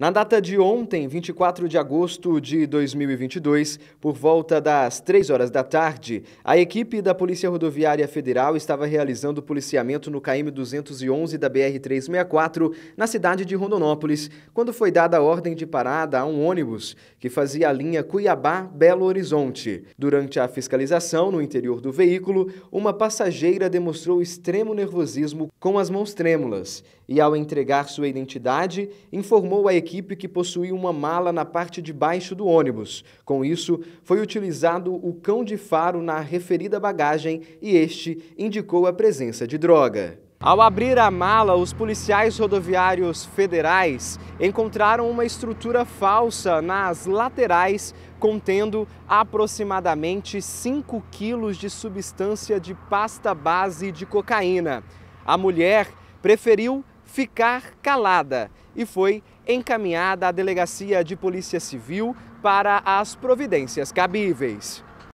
Na data de ontem, 24 de agosto de 2022, por volta das 3 horas da tarde, a equipe da Polícia Rodoviária Federal estava realizando policiamento no KM 211 da BR 364, na cidade de Rondonópolis, quando foi dada a ordem de parada a um ônibus que fazia a linha Cuiabá-Belo Horizonte. Durante a fiscalização no interior do veículo, uma passageira demonstrou extremo nervosismo com as mãos trêmulas e, ao entregar sua identidade, informou a equipe equipe que possuía uma mala na parte de baixo do ônibus. Com isso, foi utilizado o cão de faro na referida bagagem e este indicou a presença de droga. Ao abrir a mala, os policiais rodoviários federais encontraram uma estrutura falsa nas laterais contendo aproximadamente 5 quilos de substância de pasta base de cocaína. A mulher preferiu ficar calada e foi encaminhada à Delegacia de Polícia Civil para as providências cabíveis.